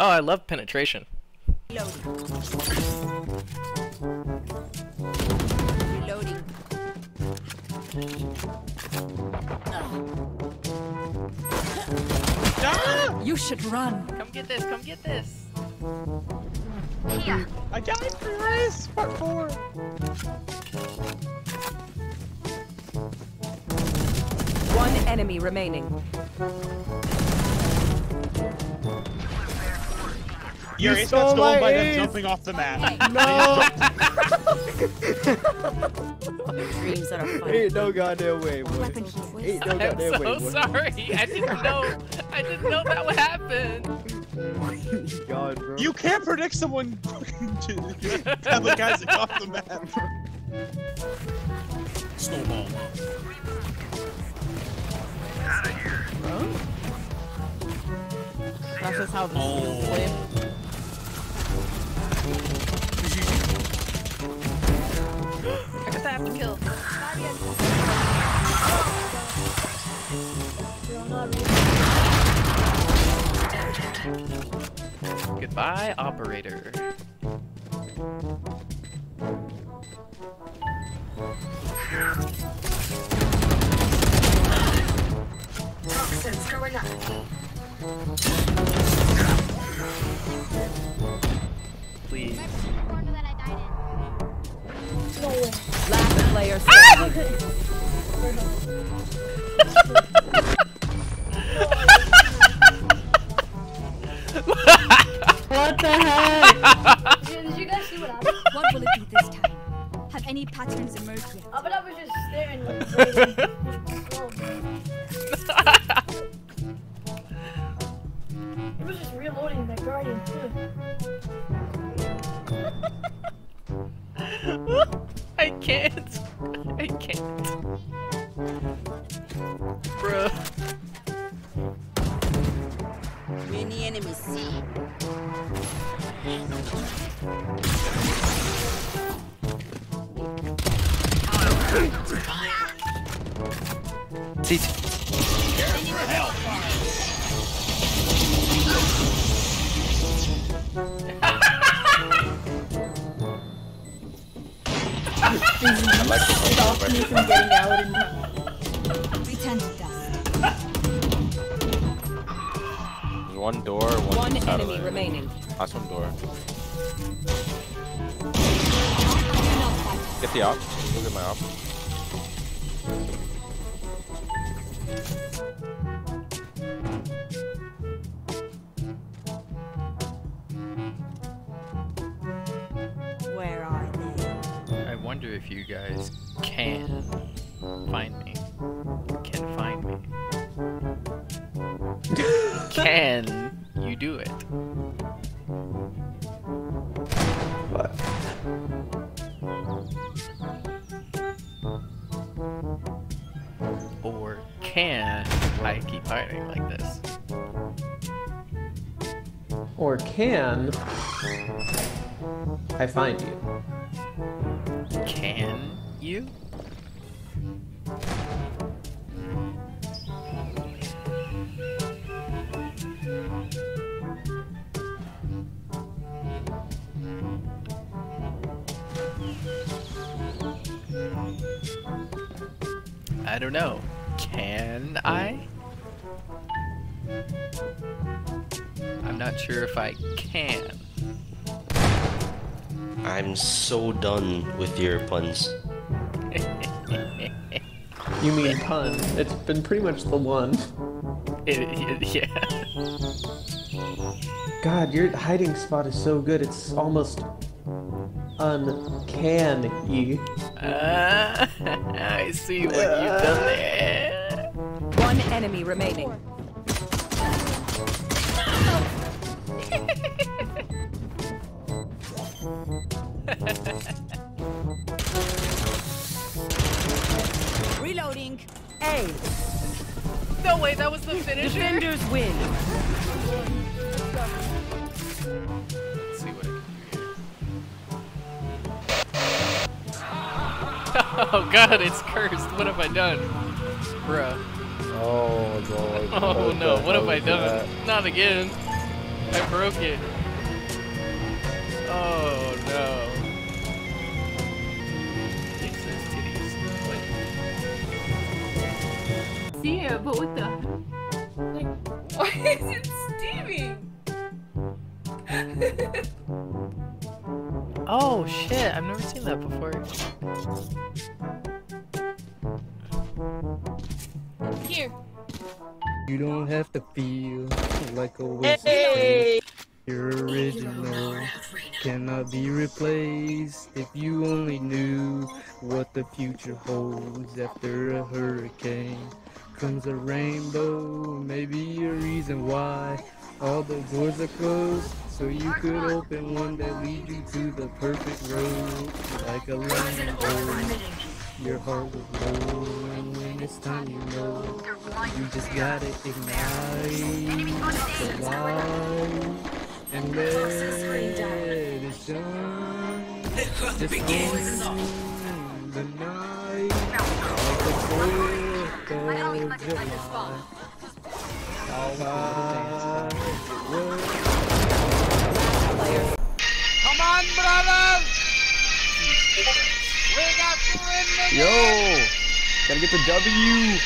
Oh, I love penetration. Reloading. Reloading. Ah! You should run. Come get this, come get this. Here. I got it for race part four. One enemy remaining. Your You ace got stole stolen my by them ace. jumping off the mat. No! Dreams that are fun. Ain't no goddamn way, boy. Weapon. Ain't no I'm so way, boy. sorry. I didn't know. I didn't know that would happen. God, bro. You can't predict someone telegasing off the map. Snowball. Out of here. Huh? That's just how this Oh. is played. I got the after kill. Goodbye, operator. Please. What the heck? Did, did you guys see what I did? What will it be this time? Have any patterns emerged yet? Oh, but I was just staring like waiting. Oh, It was just reloading that guardian too. I can't. I can't. Stop me from getting out in time. Return to. There's one door, one, One enemy remaining. Last one door. Do not fight. Get the op. Look at my op. Where are they? I wonder if you guys can find me. Can find me. can you do it? Or can I keep hiding like this? Or can I find you? Can you? I don't know. Can I? I'm not sure if I can. I'm so done with your puns. You mean pun. It's been pretty much the one. It- it- yeah. God, your hiding spot is so good, it's almost uncanny. Uh, I see what you've done there. One enemy remaining. Reloading. A. No way, that was the finisher. Defenders win. Oh god, it's cursed. What have I done? Bruh. Oh, God. Oh no, what have I done? Not again. I broke it. Oh no. It says titties. Wait. See it, but what the? Why is it steaming? Oh shit, I've never seen that before. Here. You don't have to feel like a wizard. You're original, cannot be replaced. If you only knew what the future holds after a hurricane. Comes a rainbow, maybe a reason why all the doors are closed. So you could open one that leads you to the perfect road, like a rainbow. Your heart will glow, and when it's time, you know you just gotta ignite the light and let it shine. Just begins the night like the fourth of July. Fireworks. Come on, brothers! We got to win the Yo! Gotta get the W!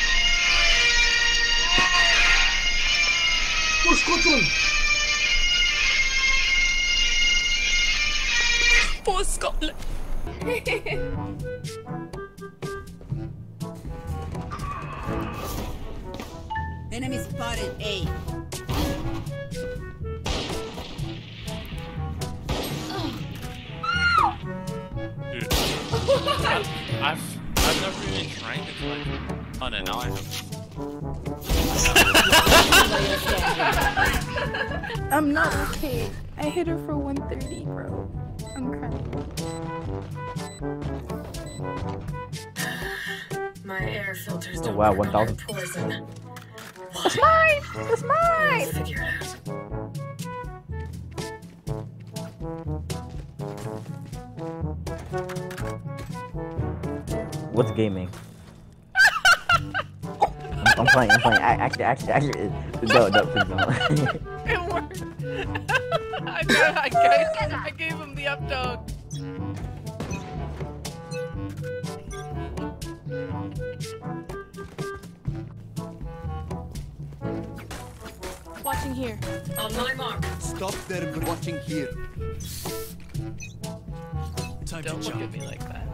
For Scotland. Enemy spotted A. I've I've never even drank it like on and now I have. I'm not okay. I hit her for 130, bro. I'm crying. My air filters Oh wow, 1,000. poison. It's mine! It's mine! What's gaming? I'm, I'm playing, I'm playing. I, actually, actually, actually, no, no, please don't. It worked. I, got, I, gave, I gave him the up dog. Watching here. On my mark. Stop there, watching here. Time Don't look at me like that.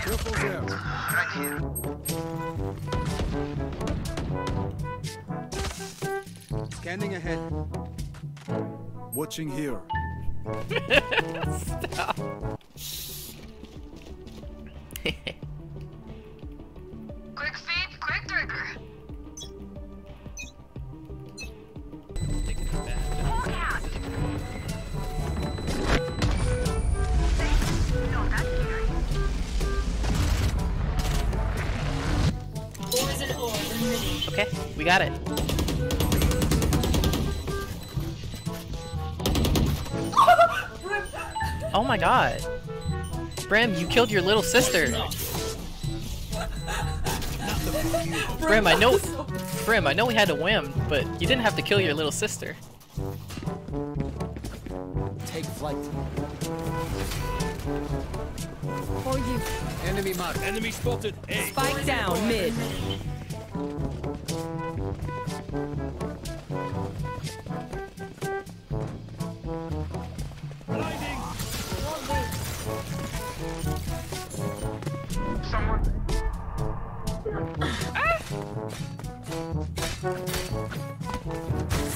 Careful there. Scanning ahead. Watching here. Stop. Okay, we got it. Oh my god. Brim, you killed your little sister. Brim, I know Brim, I know we had to win, but you didn't have to kill your little sister. Take flight. For you. Enemy mark. Enemy spotted. A. Spike down mid.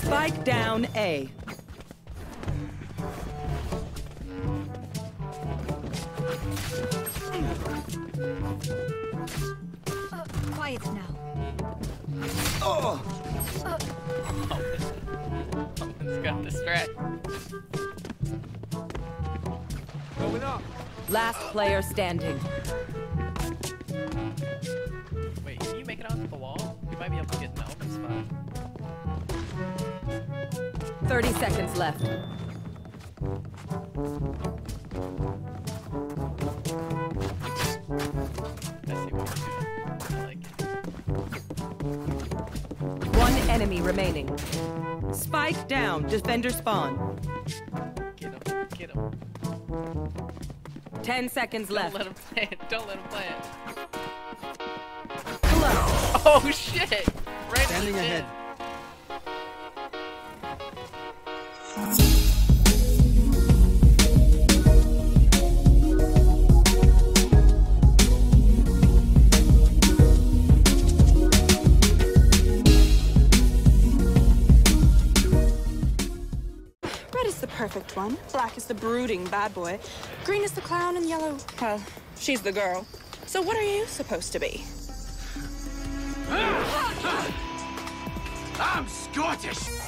Spike down A. Uh, quiet now. It's got distracted. Going up. Last player standing. Wait, can you make it onto the wall? You might be able to get in the open spot. 30 seconds left. Remaining. Spike down. Defender spawn. Get him. Get him. 10 seconds Don't left. let him plant. Don't let him plant. Close. Oh shit! Right Standing in the ahead. The perfect one. Black is the brooding bad boy. Green is the clown, and yellow, well, she's the girl. So what are you supposed to be? I'm Scottish.